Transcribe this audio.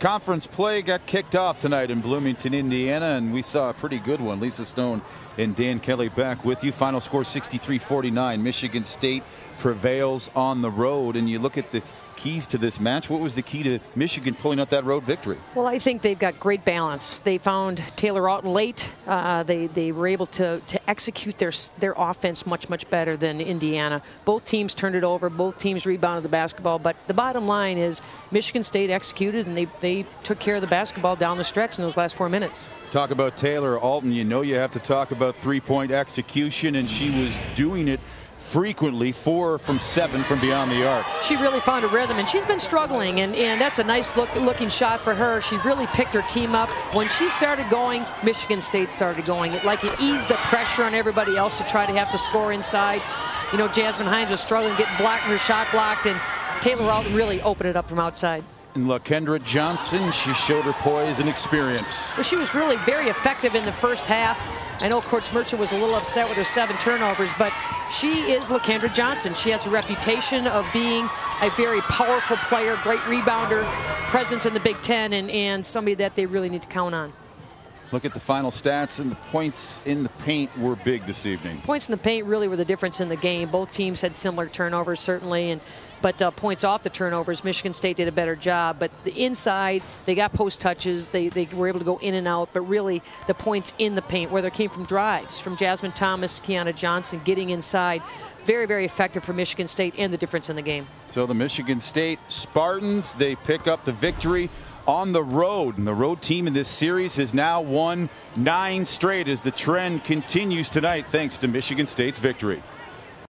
conference play got kicked off tonight in Bloomington, Indiana, and we saw a pretty good one. Lisa Stone and Dan Kelly back with you. Final score 63 49. Michigan State prevails on the road. And you look at the keys to this match. What was the key to Michigan pulling out that road victory? Well, I think they've got great balance. They found Taylor Alton late. Uh, they they were able to to execute their their offense much much better than Indiana. Both teams turned it over. Both teams rebounded the basketball. But the bottom line is Michigan State executed and they they took care of the basketball down the stretch in those last four minutes. Talk about Taylor Alton. You know you have to talk about three point execution, and she was doing it frequently, four from seven from beyond the arc. She really found a rhythm, and she's been struggling, and, and that's a nice look, looking shot for her. She really picked her team up. When she started going, Michigan State started going. It like it eased the pressure on everybody else to try to have to score inside. You know, Jasmine Hines was struggling, getting blocked, her shot blocked, and Taylor Alton really opened it up from outside. And Lykendra Johnson, she showed her poise and experience. Well, she was really very effective in the first half. I know Coach Merchant was a little upset with her seven turnovers, but she is Lykendra Johnson. She has a reputation of being a very powerful player, great rebounder, presence in the Big Ten, and, and somebody that they really need to count on. Look at the final stats, and the points in the paint were big this evening. Points in the paint really were the difference in the game. Both teams had similar turnovers, certainly, and but uh, points off the turnovers, Michigan State did a better job. But the inside, they got post touches. They, they were able to go in and out. But really, the points in the paint, whether it came from drives, from Jasmine Thomas, Kiana Johnson, getting inside, very, very effective for Michigan State and the difference in the game. So the Michigan State Spartans, they pick up the victory on the road. And the road team in this series has now won nine straight as the trend continues tonight thanks to Michigan State's victory.